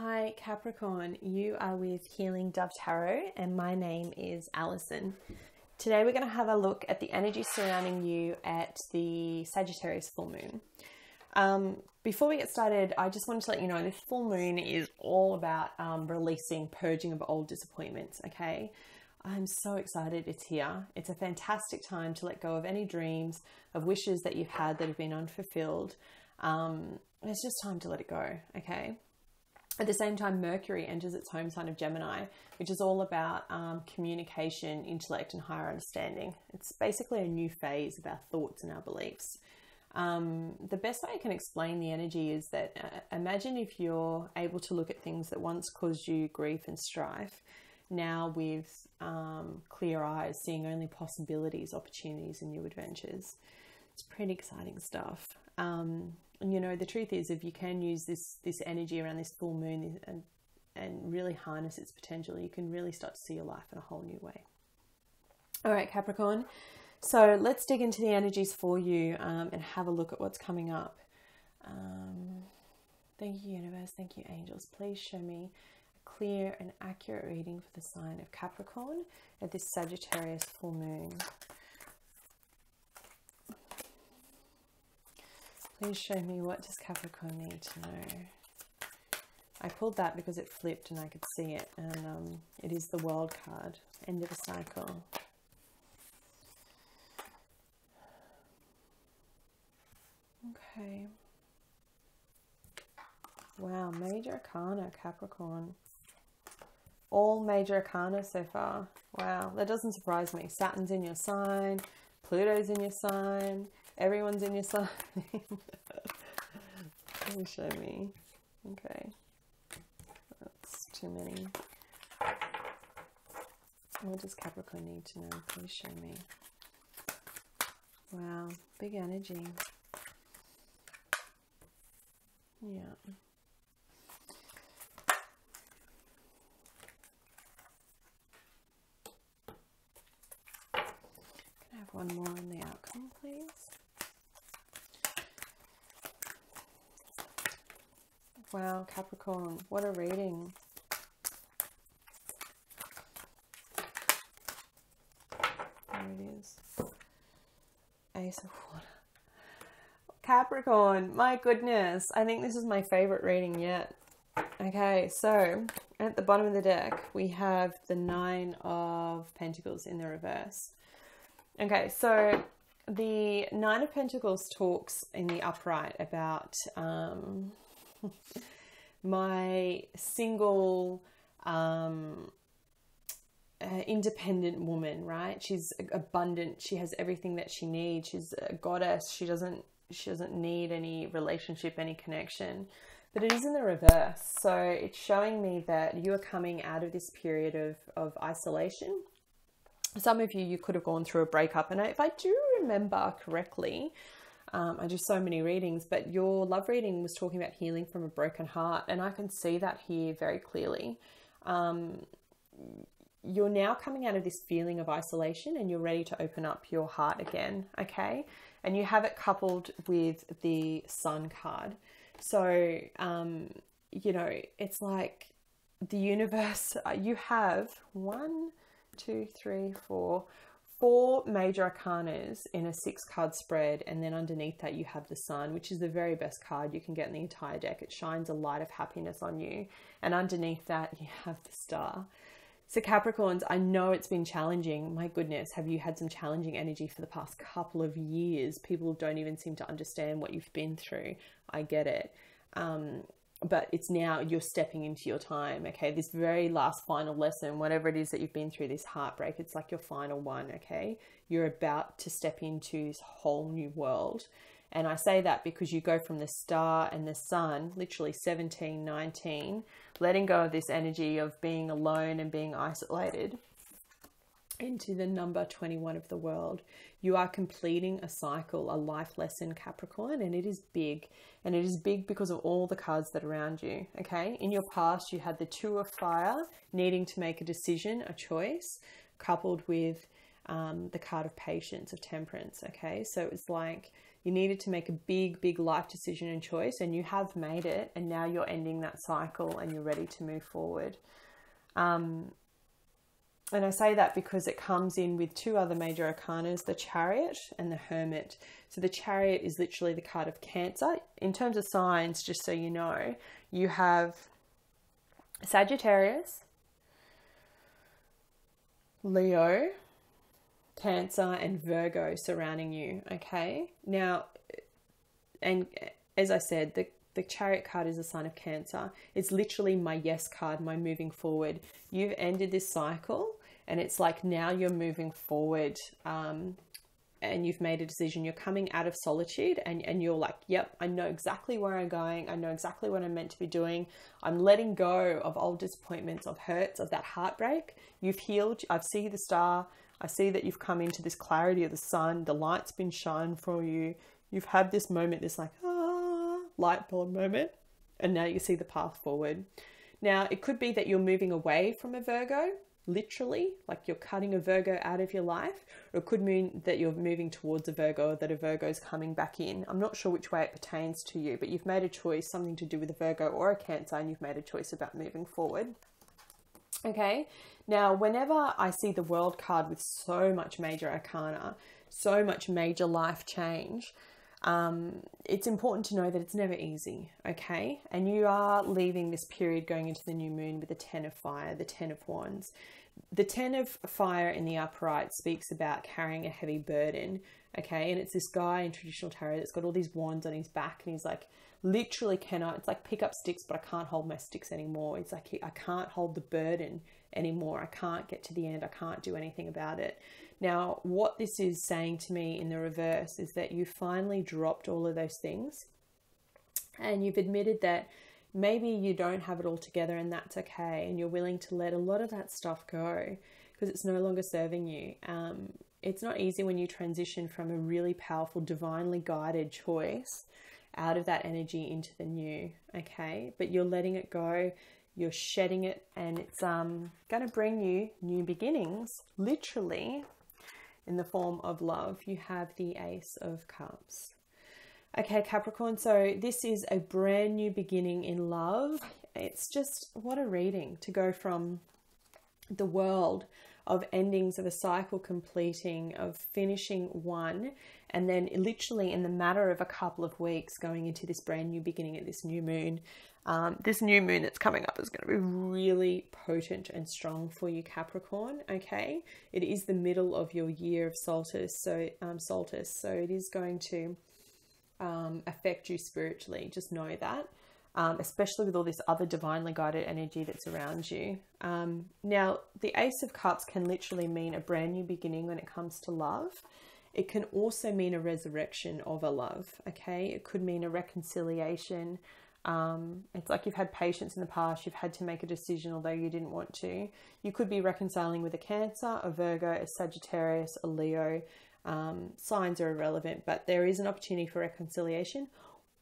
Hi, Capricorn. You are with Healing Dove Tarot, and my name is Alison. Today, we're going to have a look at the energy surrounding you at the Sagittarius full moon. Um, before we get started, I just wanted to let you know this full moon is all about um, releasing, purging of old disappointments. Okay, I'm so excited it's here. It's a fantastic time to let go of any dreams, of wishes that you've had that have been unfulfilled. Um, it's just time to let it go. Okay. At the same time, Mercury enters its home sign of Gemini, which is all about um, communication, intellect, and higher understanding. It's basically a new phase of our thoughts and our beliefs. Um, the best way I can explain the energy is that uh, imagine if you're able to look at things that once caused you grief and strife, now with um, clear eyes, seeing only possibilities, opportunities, and new adventures. It's pretty exciting stuff. Um, you know the truth is if you can use this this energy around this full moon and and really harness its potential you can really start to see your life in a whole new way. All right capricorn. So let's dig into the energies for you um, and have a look at what's coming up. Um, thank you universe. Thank you angels. Please show me a clear and accurate reading for the sign of capricorn at this sagittarius full moon Please show me what does Capricorn need to know. I pulled that because it flipped and I could see it, and um, it is the World card, end of a cycle. Okay. Wow, major arcana, Capricorn. All major arcana so far. Wow, that doesn't surprise me. Saturn's in your sign, Pluto's in your sign, Everyone's in your sign. Show me? Okay. That's too many. What does Capricorn need to know? Please show me. Wow, big energy. Yeah. Can I have one more the outcome, please? Wow, Capricorn, what a reading. There it is. Ace of Water. Capricorn, my goodness. I think this is my favorite reading yet. Okay, so at the bottom of the deck, we have the Nine of Pentacles in the reverse. Okay, so the Nine of Pentacles talks in the upright about um, my single, um, uh, independent woman, right? She's abundant. She has everything that she needs. She's a goddess. She doesn't she doesn't need any relationship, any connection. But it is in the reverse. So it's showing me that you are coming out of this period of, of isolation. Some of you, you could have gone through a breakup. And if I do remember correctly, um, I do so many readings, but your love reading was talking about healing from a broken heart, and I can see that here very clearly. Um, you're now coming out of this feeling of isolation and you're ready to open up your heart again, okay? And you have it coupled with the Sun card. So, um, you know, it's like the universe, you have one, two, three, four, four major arcanas in a six card spread, and then underneath that, you have the sun, which is the very best card you can get in the entire deck. It shines a light of happiness on you, and underneath that, you have the star. So, Capricorns, I know it's been challenging. My goodness, have you had some challenging energy for the past couple of years? People don't even seem to understand what you've been through. I get it. Um, but it's now you're stepping into your time okay? This very last final lesson whatever it is that you've been through this heartbreak it's like your final one okay? You're about to step into this whole new world. And i say that because you go from the star and the sun literally 17 19 letting go of this energy of being alone and being isolated into the number 21 of the world. You are completing a cycle, a life lesson, Capricorn, and it is big. And it is big because of all the cards that are around you. Okay. In your past, you had the Two of Fire, needing to make a decision, a choice, coupled with um, the card of patience, of temperance. Okay. So it's like You needed to make a big, big life decision and choice, and you have made it, and now you're ending that cycle and you're ready to move forward. Um, and I say that because it comes in with two other major arcanas the chariot and the hermit. So the chariot is literally the card of Cancer. In terms of signs, just so you know, you have Sagittarius, Leo, Cancer, and Virgo surrounding you. Okay. Now, and as I said, the the chariot card is a sign of cancer. It's literally my yes card, my moving forward. You've ended this cycle, and it's like now you're moving forward. Um, and you've made a decision, you're coming out of solitude and, and you're like, yep, I know exactly where I'm going. I know exactly what I'm meant to be doing. I'm letting go of old disappointments, of hurts, of that heartbreak. You've healed. I see the star. I see that you've come into this clarity of the sun. The light's been shined for you. You've had this moment, this like, ah, light bulb moment. And now you see the path forward. Now, it could be that you're moving away from a Virgo literally, like you're cutting a Virgo out of your life, or it could mean that you're moving towards a Virgo or that a Virgo is coming back in. I'm not sure which way it pertains to you, but you've made a choice, something to do with a Virgo or a Cancer, and you've made a choice about moving forward. Okay, now whenever I see the World card with so much major arcana, so much major life change, um, it's important to know that it's never easy, okay? And you are leaving this period going into the new moon with the Ten of Fire, the Ten of Wands the Ten of Fire in the upright speaks about carrying a heavy burden, okay? And it's this guy in traditional tarot that's got all these wands on his back, and he's like, literally cannot, it's like pick up sticks, but I can't hold my sticks anymore. It's like, I can't hold the burden anymore. I can't get to the end. I can't do anything about it. Now, what this is saying to me in the reverse is that you finally dropped all of those things and you've admitted that maybe you don't have it all together and that's okay and you're willing to let a lot of that stuff go because it's no longer serving you. Um, it's not easy when you transition from a really powerful divinely guided choice out of that energy into the new okay? But you're letting it go you're shedding it and it's um, going to bring you new beginnings literally in the form of love you have the ace of cups Okay, Capricorn, so this is a brand new beginning in love. It's just what a reading to go from the world of endings of a cycle completing, of finishing one, and then literally in the matter of a couple of weeks going into this brand new beginning at this new moon. Um, this new moon that's coming up is going to be really potent and strong for you, Capricorn. Okay, it is the middle of your year of solstice, so um, solstice, so it is going to um, affect you spiritually. Just know that, um, especially with all this other divinely guided energy that's around you. Um, now, the Ace of Cups can literally mean a brand new beginning when it comes to love. It can also mean a resurrection of a love, okay? It could mean a reconciliation. Um, it's like you've had patience in the past, you've had to make a decision although you didn't want to. You could be reconciling with a Cancer, a Virgo, a Sagittarius, a Leo, um, signs are irrelevant, but there is an opportunity for reconciliation,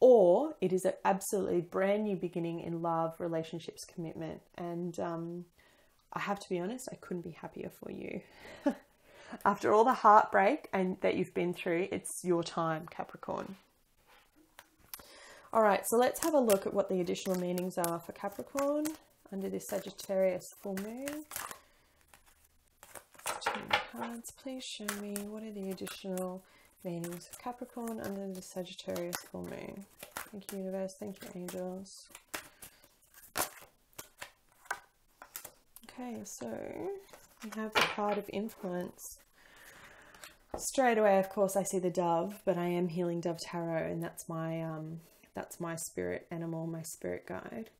or it is an absolutely brand new beginning in love, relationships, commitment. And um, I have to be honest, I couldn't be happier for you. After all the heartbreak and that you've been through, it's your time, Capricorn. All right, so let's have a look at what the additional meanings are for Capricorn under this Sagittarius full moon cards, please show me what are the additional of Capricorn under the Sagittarius full moon. Thank you, universe. Thank you, angels. Okay, so we have the card of influence. Straight away, of course, I see the dove, but I am healing Dove Tarot, and that's my um, that's my spirit animal, my spirit guide.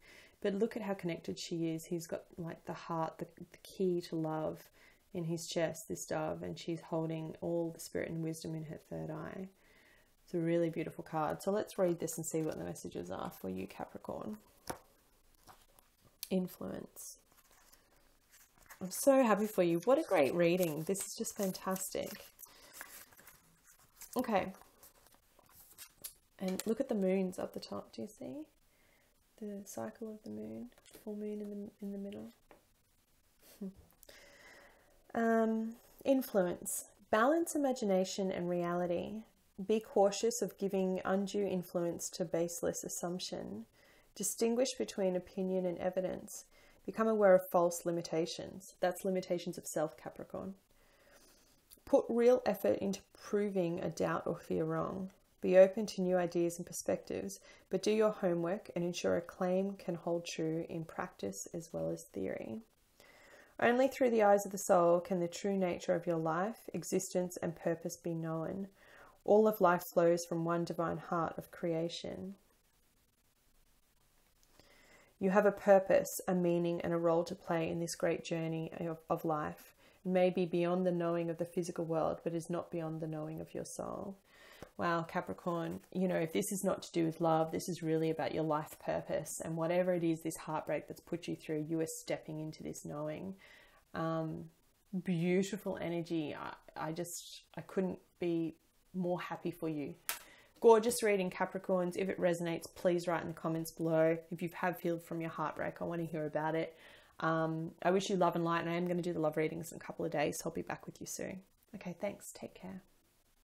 But look at how connected she is. He's got like the heart, the, the key to love in his chest, this dove, and she's holding all the spirit and wisdom in her third eye. It's a really beautiful card. So let's read this and see what the messages are for you, Capricorn. Influence. I'm so happy for you. What a great reading. This is just fantastic. Okay. And look at the moons up the top. Do you see? The cycle of the moon, full moon in the in the middle. Um, influence. Balance imagination and reality. Be cautious of giving undue influence to baseless assumption. Distinguish between opinion and evidence. Become aware of false limitations. That's limitations of self, Capricorn. Put real effort into proving a doubt or fear wrong. Be open to new ideas and perspectives, but do your homework and ensure a claim can hold true in practice as well as theory. Only through the eyes of the soul can the true nature of your life, existence, and purpose be known. All of life flows from one divine heart of creation. You have a purpose, a meaning, and a role to play in this great journey of, of life. It may be beyond the knowing of the physical world, but is not beyond the knowing of your soul. Wow, Capricorn, you know, if this is not to do with love, this is really about your life purpose. And whatever it is, this heartbreak that's put you through, you are stepping into this knowing. Um, beautiful energy. I, I just, I couldn't be more happy for you. Gorgeous reading, Capricorns. If it resonates, please write in the comments below. If you've had feel from your heartbreak, I want to hear about it. Um, I wish you love and light, and I am going to do the love readings in a couple of days, so I'll be back with you soon. Okay, thanks. Take care.